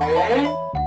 Aí, aí.